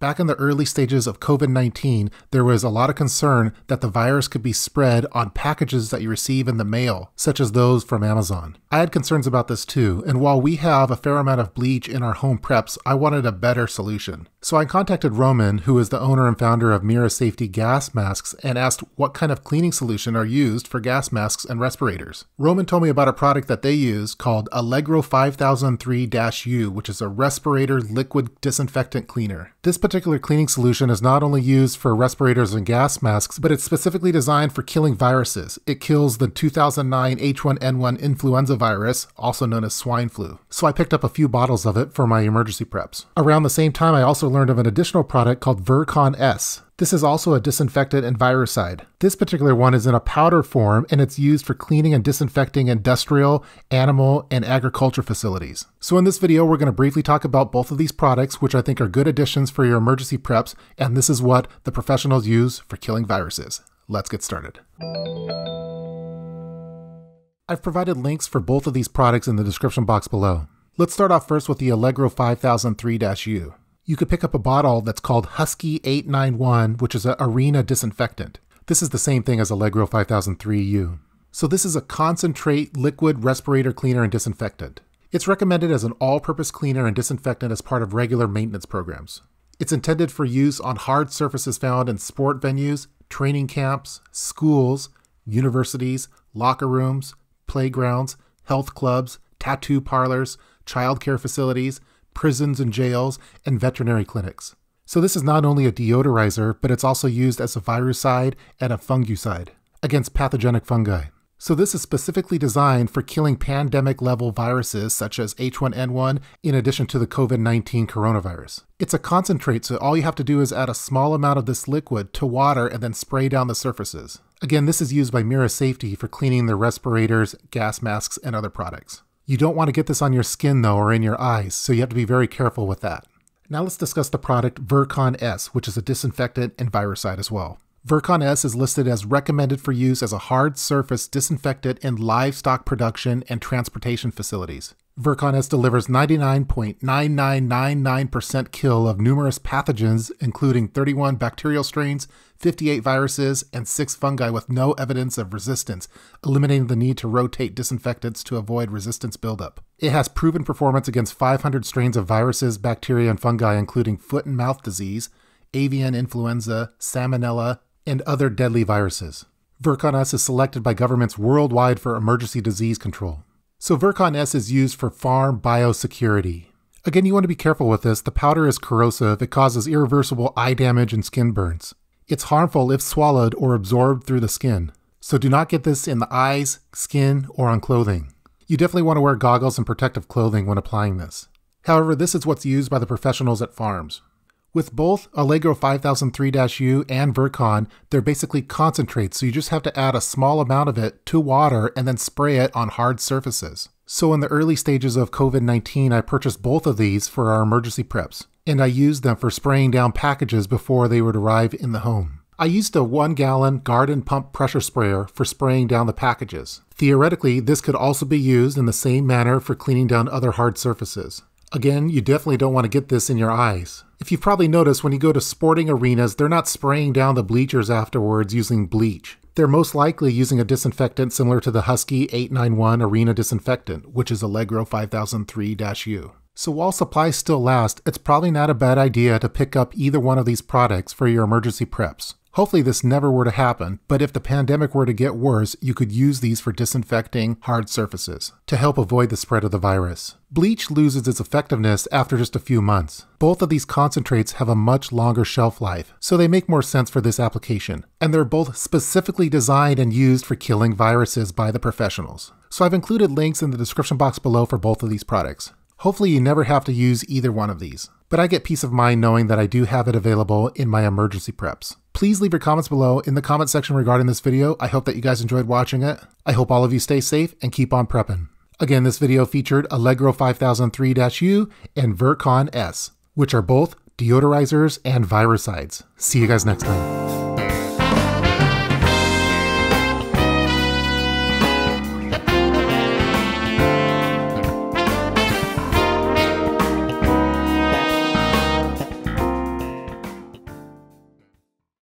Back in the early stages of COVID 19, there was a lot of concern that the virus could be spread on packages that you receive in the mail, such as those from Amazon. I had concerns about this too, and while we have a fair amount of bleach in our home preps, I wanted a better solution. So I contacted Roman, who is the owner and founder of Mira Safety gas masks, and asked what kind of cleaning solution are used for gas masks and respirators. Roman told me about a product that they use called Allegro 5003-U, which is a respirator liquid disinfectant cleaner. This particular cleaning solution is not only used for respirators and gas masks, but it's specifically designed for killing viruses. It kills the 2009 H1N1 influenza virus, also known as swine flu. So I picked up a few bottles of it for my emergency preps. Around the same time, I also learned of an additional product called Virkon S. This is also a disinfectant and virucide. This particular one is in a powder form and it's used for cleaning and disinfecting industrial, animal, and agriculture facilities. So in this video, we're going to briefly talk about both of these products, which I think are good additions for your emergency preps, and this is what the professionals use for killing viruses. Let's get started. I've provided links for both of these products in the description box below. Let's start off first with the Allegro 5003-U you could pick up a bottle that's called Husky 891, which is an arena disinfectant. This is the same thing as Allegro 5003U. So this is a concentrate liquid respirator cleaner and disinfectant. It's recommended as an all-purpose cleaner and disinfectant as part of regular maintenance programs. It's intended for use on hard surfaces found in sport venues, training camps, schools, universities, locker rooms, playgrounds, health clubs, tattoo parlors, childcare facilities, prisons and jails, and veterinary clinics. So this is not only a deodorizer, but it's also used as a virucide and a fungicide against pathogenic fungi. So this is specifically designed for killing pandemic level viruses such as H1N1 in addition to the COVID-19 coronavirus. It's a concentrate, so all you have to do is add a small amount of this liquid to water and then spray down the surfaces. Again, this is used by Mira Safety for cleaning their respirators, gas masks, and other products. You don't want to get this on your skin though or in your eyes, so you have to be very careful with that. Now let's discuss the product Virkon S, which is a disinfectant and virucide as well. Virkon S is listed as recommended for use as a hard surface disinfectant in livestock production and transportation facilities. Virkon S delivers 99.9999% kill of numerous pathogens, including 31 bacterial strains, 58 viruses, and 6 fungi with no evidence of resistance, eliminating the need to rotate disinfectants to avoid resistance buildup. It has proven performance against 500 strains of viruses, bacteria, and fungi, including foot and mouth disease, avian influenza, salmonella, and other deadly viruses. Virkon S is selected by governments worldwide for emergency disease control. So Virkon S is used for farm biosecurity. Again, you want to be careful with this. The powder is corrosive. It causes irreversible eye damage and skin burns. It's harmful if swallowed or absorbed through the skin. So do not get this in the eyes, skin, or on clothing. You definitely want to wear goggles and protective clothing when applying this. However, this is what's used by the professionals at farms. With both Allegro 5003-U and Virkon, they're basically concentrates, so you just have to add a small amount of it to water and then spray it on hard surfaces. So in the early stages of COVID-19, I purchased both of these for our emergency preps, and I used them for spraying down packages before they would arrive in the home. I used a one gallon garden pump pressure sprayer for spraying down the packages. Theoretically, this could also be used in the same manner for cleaning down other hard surfaces. Again, you definitely don't want to get this in your eyes. If you've probably noticed, when you go to sporting arenas, they're not spraying down the bleachers afterwards using bleach. They're most likely using a disinfectant similar to the Husky 891 Arena Disinfectant, which is Allegro 5003-U. So while supplies still last, it's probably not a bad idea to pick up either one of these products for your emergency preps. Hopefully, this never were to happen, but if the pandemic were to get worse, you could use these for disinfecting hard surfaces to help avoid the spread of the virus. Bleach loses its effectiveness after just a few months. Both of these concentrates have a much longer shelf life, so they make more sense for this application. And they're both specifically designed and used for killing viruses by the professionals. So I've included links in the description box below for both of these products. Hopefully, you never have to use either one of these, but I get peace of mind knowing that I do have it available in my emergency preps. Please leave your comments below in the comment section regarding this video. I hope that you guys enjoyed watching it. I hope all of you stay safe and keep on prepping. Again, this video featured Allegro 5003-U and Virkon S, which are both deodorizers and virucides. See you guys next time.